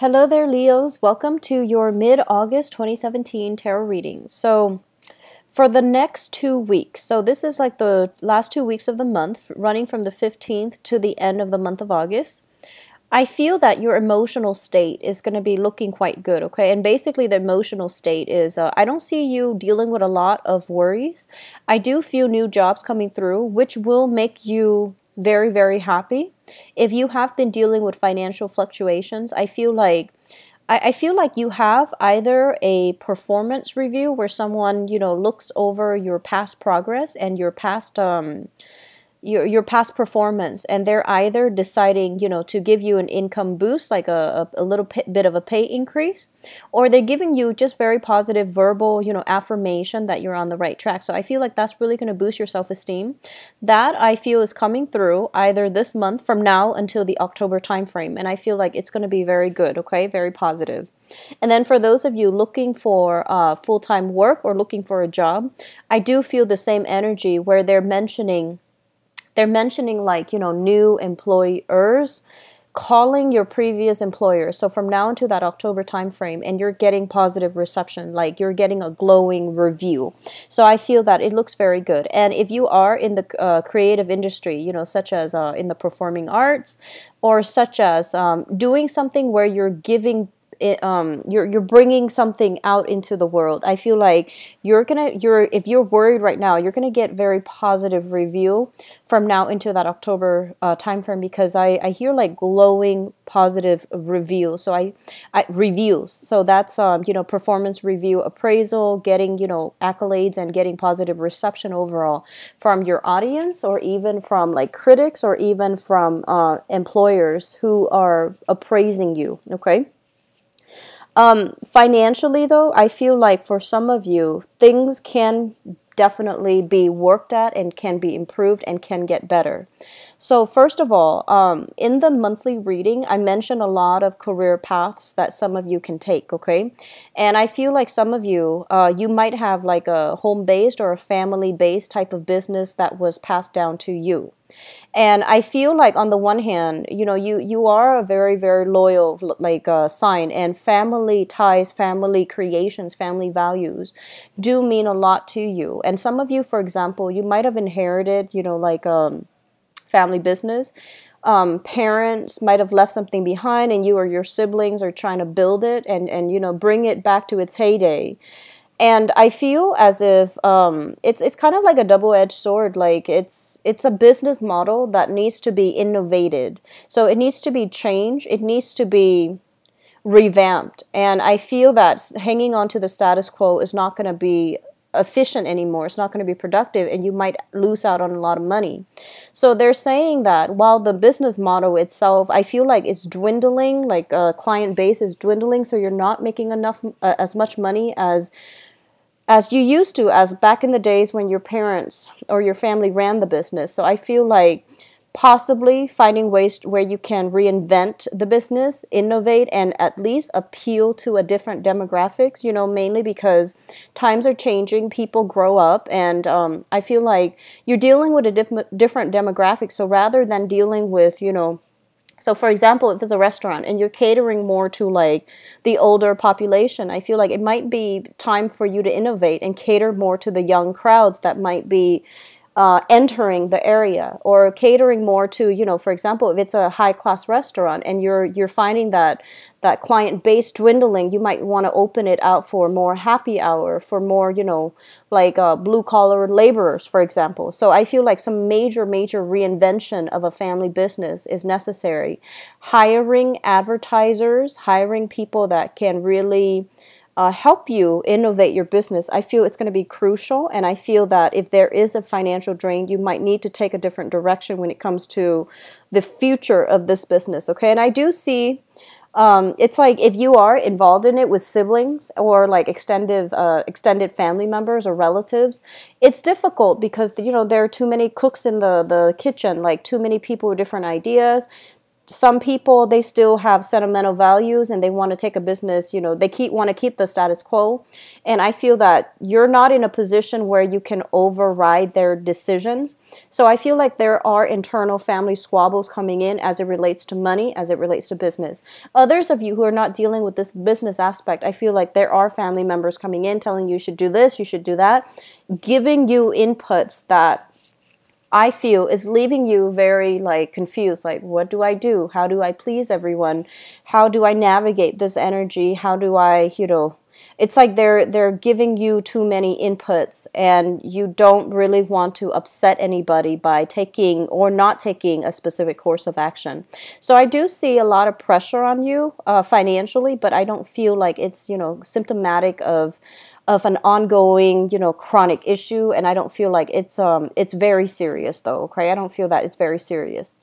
Hello there, Leos. Welcome to your mid August 2017 tarot reading. So, for the next two weeks, so this is like the last two weeks of the month, running from the 15th to the end of the month of August. I feel that your emotional state is going to be looking quite good, okay? And basically, the emotional state is uh, I don't see you dealing with a lot of worries. I do feel new jobs coming through, which will make you very, very happy. If you have been dealing with financial fluctuations, I feel like I, feel like you have either a performance review where someone, you know, looks over your past progress and your past um your your past performance and they're either deciding you know to give you an income boost like a, a, a little bit of a pay increase or they're giving you just very positive verbal you know affirmation that you're on the right track. So i feel like that's really going to boost your self-esteem. That i feel is coming through either this month from now until the october time frame and i feel like it's going to be very good okay? Very positive. positive. And then for those of you looking for uh, full-time work or looking for a job i do feel the same energy where they're mentioning they're mentioning like, you know, new employers calling your previous employer. So from now into that october timeframe and you're getting positive reception like you're getting a glowing review. So i feel that it looks very good. And if you are in the uh, creative industry you know such as uh, in the performing arts or such as um, doing something where you're giving it, um, you're you're bringing something out into the world. I feel like you're gonna you're if you're worried right now, you're gonna get very positive review from now into that October uh, time frame because I, I hear like glowing positive review. So I, I reviews. So that's um, you know performance review appraisal, getting you know accolades and getting positive reception overall from your audience or even from like critics or even from uh, employers who are appraising you. Okay. Um, financially, though, I feel like for some of you, things can definitely be worked at and can be improved and can get better. So, first of all, um, in the monthly reading, I mentioned a lot of career paths that some of you can take, okay? And I feel like some of you, uh, you might have like a home based or a family based type of business that was passed down to you and i feel like on the one hand you know you you are a very very loyal like uh, sign and family ties family creations family values do mean a lot to you and some of you for example you might have inherited you know like um family business um, parents might have left something behind and you or your siblings are trying to build it and, and you know bring it back to its heyday and I feel as if um, it's it's kind of like a double edged sword. Like it's it's a business model that needs to be innovated. So it needs to be changed. It needs to be revamped. And I feel that hanging on to the status quo is not going to be efficient anymore. It's not going to be productive, and you might lose out on a lot of money. So they're saying that while the business model itself, I feel like it's dwindling, like a client base is dwindling, so you're not making enough uh, as much money as as you used to as back in the days when your parents or your family ran the business. So I feel like possibly finding ways where you can reinvent the business, innovate, and at least appeal to a different demographics. You know, mainly because times are changing, people grow up, and um, I feel like you're dealing with a diff- different demographic. So rather than dealing with, you know, so, for example, if it's a restaurant and you're catering more to like the older population, I feel like it might be time for you to innovate and cater more to the young crowds that might be uh, entering the area or catering more to you know for example if it's a high class restaurant and you're you're finding that that client base dwindling you might want to open it out for more happy hour for more you know like uh, blue collar laborers for example. So i feel like some major major reinvention of a family business is necessary. Hiring advertisers hiring people that can really uh, help you innovate your business, I feel it's going to be crucial. And I feel that if there is a financial drain, you might need to take a different direction when it comes to the future of this business. Okay. And I do see. Um, it's like if you are involved in it with siblings or like extended uh, extended family members or relatives, it's difficult because you know there are too many cooks in the the kitchen, like too many people with different ideas some people they still have sentimental values and they want to take a business you know they keep want to keep the status quo. And i feel that you're not in a position where you can override their decisions. So i feel like there are internal family squabbles coming in as it relates to money as it relates to business. Others of you who are not dealing with this business aspect i feel like there are family members coming in telling you you should do this you should do that giving you inputs that I feel is leaving you very like confused like what do I do? How do I please everyone? How do I navigate this energy? How do I you know it's like they're they're giving you too many inputs and you don't really want to upset anybody by taking or not taking a specific course of action. So i do see a lot of pressure on you uh, financially but i don't feel like it's you know symptomatic of of an ongoing, you know, chronic issue, and I don't feel like it's um it's very serious though. Okay, I don't feel that it's very serious.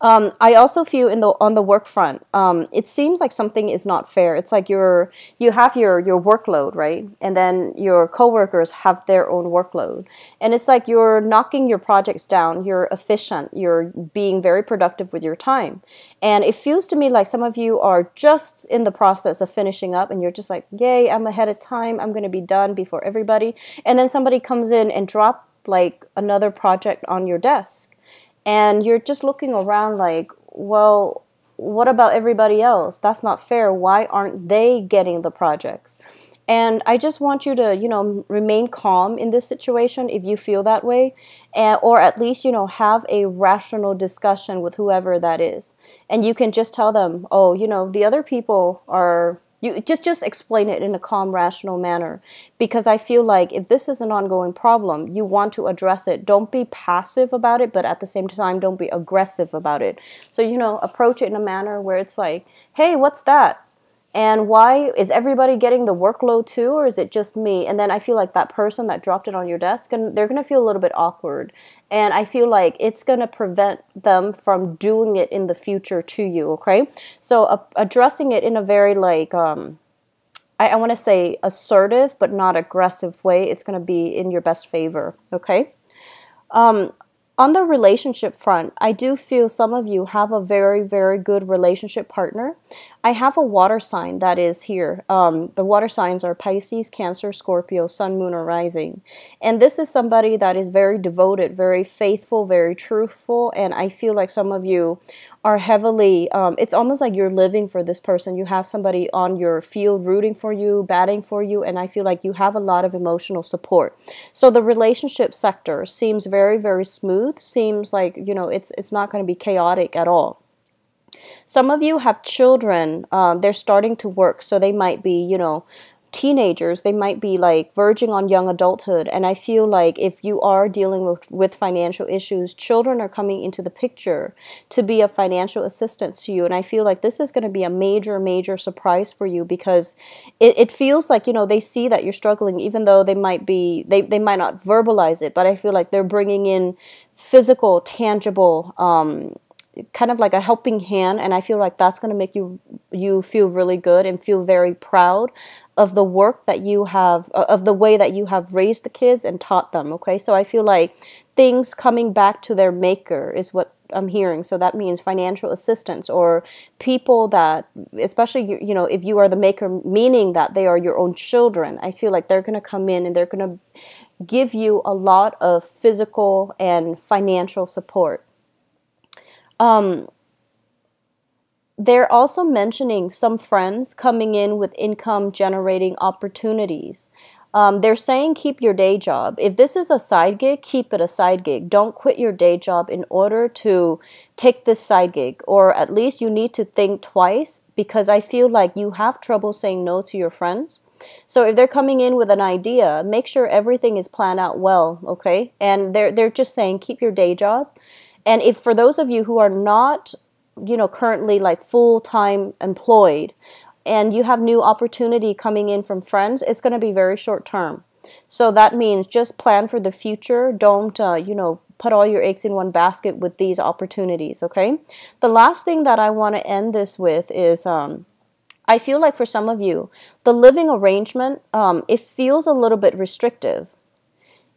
Um, I also feel in the on the work front, um, it seems like something is not fair. It's like you're you have your your workload, right, and then your coworkers have their own workload, and it's like you're knocking your projects down. You're efficient. You're being very productive with your time, and it feels to me like some of you are just in the process of finishing up, and you're just like, "Yay, I'm ahead of time. I'm going to be done before everybody," and then somebody comes in and drop like another project on your desk and you're just looking around like, well, what about everybody else? That's not fair. Why aren't they getting the projects? And I just want you to, you know, remain calm in this situation if you feel that way, and, or at least, you know, have a rational discussion with whoever that is. And you can just tell them, oh, you know, the other people are you just just explain it in a calm, rational manner, because I feel like if this is an ongoing problem, you want to address it. Don't be passive about it, but at the same time, don't be aggressive about it. So you know, approach it in a manner where it's like, "Hey, what's that? And why is everybody getting the workload too, or is it just me? And then I feel like that person that dropped it on your desk, and they're gonna feel a little bit awkward. And I feel like it's gonna prevent them from doing it in the future to you. Okay, so uh, addressing it in a very like um, I, I want to say assertive but not aggressive way. It's gonna be in your best favor. Okay. Um, on the relationship front, I do feel some of you have a very, very good relationship partner. I have a water sign that is here. Um, the water signs are Pisces, Cancer, Scorpio, Sun, Moon, or Rising. And this is somebody that is very devoted, very faithful, very truthful. And I feel like some of you are heavily, um, it's almost like you're living for this person. You have somebody on your field rooting for you, batting for you, and I feel like you have a lot of emotional support. So the relationship sector seems very, very smooth, seems like, you know, it's, it's not going to be chaotic at all. Some of you have children, um, they're starting to work, so they might be, you know, teenagers they might be like verging on young adulthood. And i feel like if you are dealing with, with financial issues children are coming into the picture to be a financial assistance to you. And i feel like this is going to be a major major surprise for you because it, it feels like you know they see that you're struggling even though they might be they, they might not verbalize it but i feel like they're bringing in physical tangible um, kind of like a helping hand. And i feel like that's going to make you you feel really good and feel very proud of the work that you have of the way that you have raised the kids and taught them okay? So i feel like things coming back to their maker is what i'm hearing. So that means financial assistance or people that especially you know if you are the maker meaning that they are your own children i feel like they're going to come in and they're going to give you a lot of physical and financial support. Um, they're also mentioning some friends coming in with income generating opportunities. Um, they're saying keep your day job. If this is a side gig, keep it a side gig. Don't quit your day job in order to take this side gig, or at least you need to think twice because I feel like you have trouble saying no to your friends. So if they're coming in with an idea, make sure everything is planned out well, okay? And they're they're just saying keep your day job and if for those of you who are not, you know, currently like full time employed and you have new opportunity coming in from friends, it's going to be very short term. So that means just plan for the future. Don't, uh, you know, put all your eggs in one basket with these opportunities, okay? The last thing that I want to end this with is um, I feel like for some of you, the living arrangement, um, it feels a little bit restrictive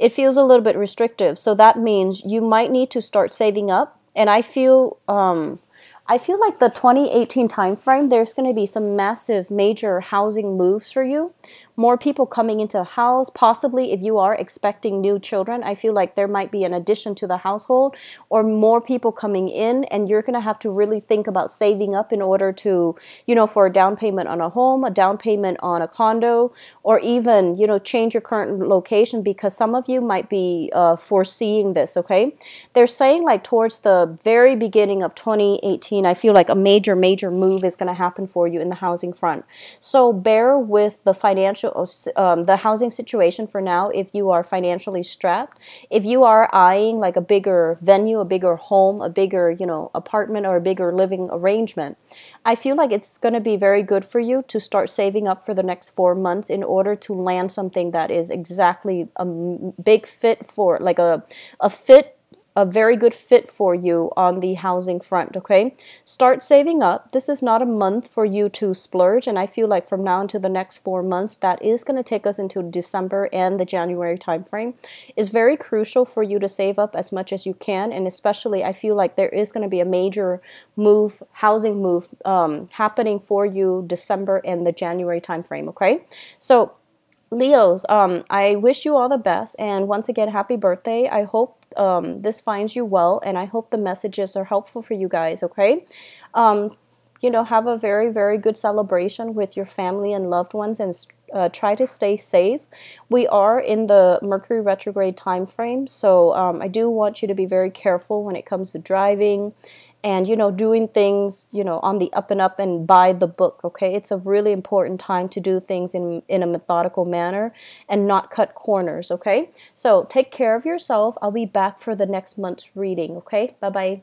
it feels a little bit restrictive. So that means you might need to start saving up. And I feel um, I feel like the 2018 timeframe, there's going to be some massive major housing moves for you. More people coming into the house. Possibly, if you are expecting new children, I feel like there might be an addition to the household or more people coming in, and you're going to have to really think about saving up in order to, you know, for a down payment on a home, a down payment on a condo, or even, you know, change your current location because some of you might be uh, foreseeing this, okay? They're saying like towards the very beginning of 2018, I feel like a major, major move is going to happen for you in the housing front. So bear with the financial, um, the housing situation for now if you are financially strapped. If you are eyeing like a bigger venue, a bigger home, a bigger, you know, apartment or a bigger living arrangement, I feel like it's going to be very good for you to start saving up for the next four months in order to land something that is exactly a big fit for, like a, a fit a very good fit for you on the housing front, okay? Start saving up. This is not a month for you to splurge, and I feel like from now into the next four months, that is going to take us into December and the January timeframe. It's very crucial for you to save up as much as you can, and especially I feel like there is going to be a major move, housing move, um, happening for you December and the January timeframe, okay? So Leos, um, I wish you all the best, and once again, happy birthday. I hope um, this finds you well, and I hope the messages are helpful for you guys, okay? Um, you know, have a very, very good celebration with your family and loved ones and uh, try to stay safe. We are in the Mercury retrograde time frame, so um, I do want you to be very careful when it comes to driving and you know doing things you know on the up and up and by the book okay? It's a really important time to do things in in a methodical manner and not cut corners okay? So take care of yourself. I'll be back for the next month's reading okay? Bye bye